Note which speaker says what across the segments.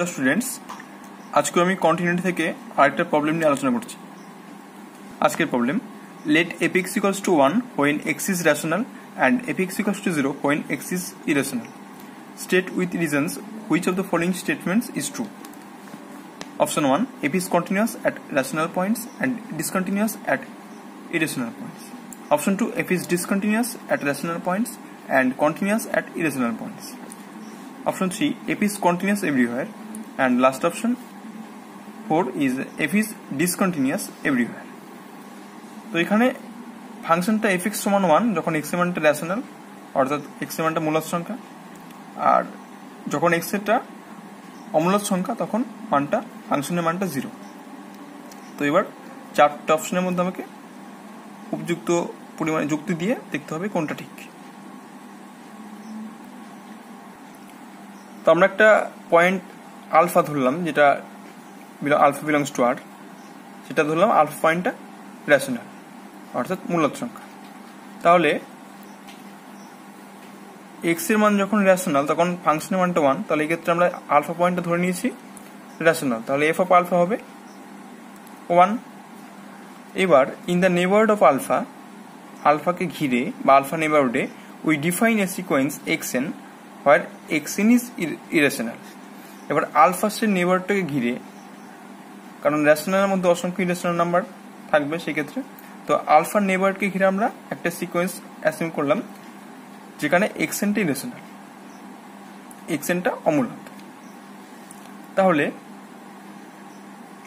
Speaker 1: Hello students আজকে আমি continuity থেকে আরেকটা প্রবলেম নিয়ে আলোচনা করছি আজকের problem let f x equals to one when x is rational and f x equals to zero when x is irrational state with reasons which of the following statements is true option one f is continuous at rational points and discontinuous at irrational points. Option 2 f is discontinuous at rational points and continuous at irrational points. Option 3 f is continuous everywhere and last option 4 is f is discontinuous everywhere. তো এখানে ফাংশনটা f x সমান one যখন x মানটা rational অর্থাৎ x মানটা মূলত সংখ্যা, আর যখন এক্স এরটা অমূলত সংখ্যা, তখন মানটা, ফাংশনের মানটা জিরো তো এবার চারটে অপশনের মধ্যে আমাকে উপযুক্ত পরিমাণে যুক্তি দিয়ে দেখতে হবে কোনটা ঠিক তো আমরা একটা পয়েন্ট আলফা ধরলাম, যেটা আলফা বিলংস টু আর সেটা ধরলাম আলফা পয়েন্টটা রেশনাল অর্থাৎ মূলত সংখ্যা। তাহলে এক্সের মান যখন রেশনাল তখন ফাংশনের মানটা ওয়ান তাহলে এক্ষেত্রে আমরা আলফা পয়েন্টটা ধরে নিয়েছি রেশনাল তাহলে এফ অফ আলফা হবে ওয়ান এবার in the neighbourhood of alpha আলফাকে ঘিরে বা alpha নেবারহুডে we define a sequence x n where x n is irrational এবার আলফাসের নেবারটাকে ঘিরে, কারণ রেশনালের মধ্যে অসংখ্য ইরেশনাল নাম্বার থাকবে সেক্ষেত্রে, তো আলফার নেবারকে ঘিরে আমরা একটা সিকোয়েন্স অ্যাসিউম করলাম, যেখানে এক্সেনটা ইরেশনাল এক্সেনটা অমূলত তাহলে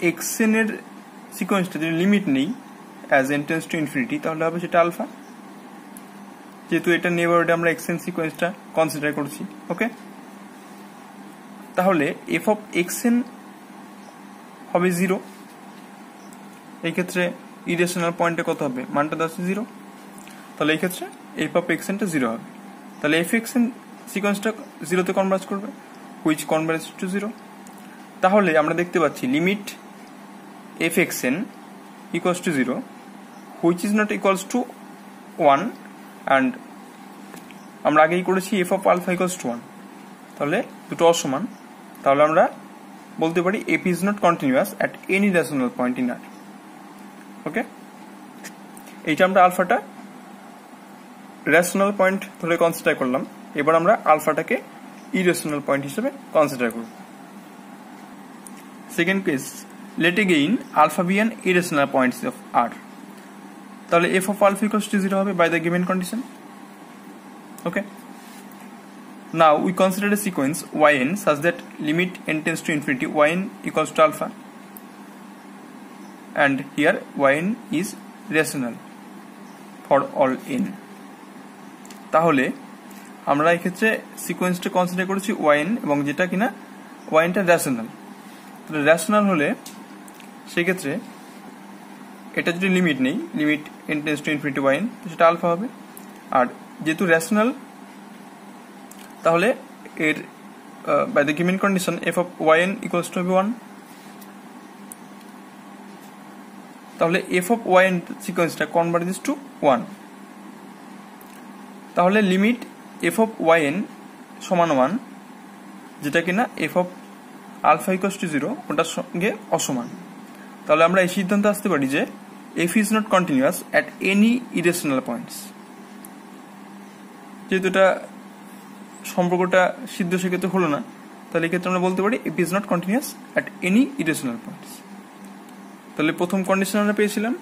Speaker 1: এক্সেনের সিকোয়েন্সটা যদি লিমিট নেই অ্যাজ এন্টেন্স টু ইনফিনিটি তাহলে হবে সেটা আলফা। যেহেতু এটা নেবারহুডে আমরা এক্সেন সিকোয়েন্সটা কনসিডার করছি ওকে তাহলে এফ অফ এক্সেন হবে জিরো এই ক্ষেত্রে ইরেশনাল পয়েন্টে কত হবে? মানটা দাচ্ছে জিরো তাহলে এই ক্ষেত্রে এফ অফ এক্সেনটা জিরো হবে। তাহলে এফ এক্সেন সিকোয়েন্সটা জিরোতে কনভার্স করবে হুইচ কনভার্জ টু জিরো তাহলে আমরা দেখতে পাচ্ছি limit fxn equals to 0 which is not equals to 1 and আমরা আগেই করেছি f of alpha equals to one তাহলে দুটো অসমান। তাহলে আমরা বলতে পারি f is not continuous at any rational point in R okay এইটা আমরা আলফাটা রেশনাল পয়েন্ট ধরে কনসিডার করলাম, এবার আমরা আলফাটাকে ইরেশনাল পয়েন্ট হিসেবে কনসিডার করব। সেকেন্ড কেস let again আলফা be an irrational points of R. তাহলে F of alpha equals to 0 হবে by the given condition okay? Now, we consider a sequence yn such that limit n tends to infinity. Yn equals to alpha. And here, yn is rational for all n. তাহলে, আমরা এক্ষেত্রে সিকোয়েন্সটা consider করেছি wine এবং যেটা কিনা ওয়াইনটা rational তাহলে rational হলে সেক্ষেত্রে এটা যদি লিমিট নেই limit n tends to infinity y n সেটা আলফা হবে। আর যেহেতু রেশনাল তাহলে এর by the given condition f of y n equals to one তাহলে এফ অফ ওয়াইন সিকোয়েন্সটা কনভার্জেস টু ওয়ান তাহলে limit f of y n সমান ওয়ান যেটা কিনা f of alpha equals to zero ওটার সঙ্গে অসমান। তাহলে আমরা এই সিদ্ধান্তে আসতে পারি যে f is not continuous at any irrational points যেহেতু এটা সম্পর্কটা সিদ্ধ সেক্ষেত্রে হলো না। তাহলে এক্ষেত্রে আমরা বলতে পারি f is not continuous at any irrational points তাহলে প্রথম কন্ডিশন আমরা পেয়েছিলাম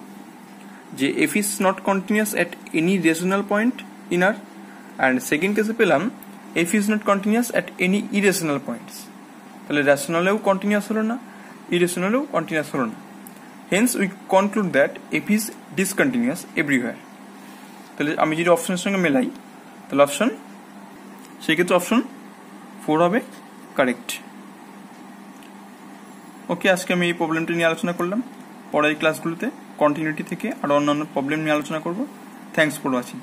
Speaker 1: যে f is not continuous at any rational point in R and second কেসে পেলাম f is not continuous at any irrational points তাহলে রেশনালেও কন্টিনিউয়াস হলো না ইরেশনালেও কন্টিনিউয়াস হলো না। Hence we conclude that f is discontinuous everywhere তাহলে আমি যদি অপশনের সঙ্গে মেলাই, তাহলে অপশন সেক্ষেত্রে অপশন ফোর হবে কারেক্ট ওকে আজকে আমি এই প্রবলেমটি নিয়ে আলোচনা করলাম। পরের ক্লাসগুলোতে কন্টিনিউটি থেকে আরও অন্যান্য প্রবলেম নিয়ে আলোচনা করব। Thanks for watching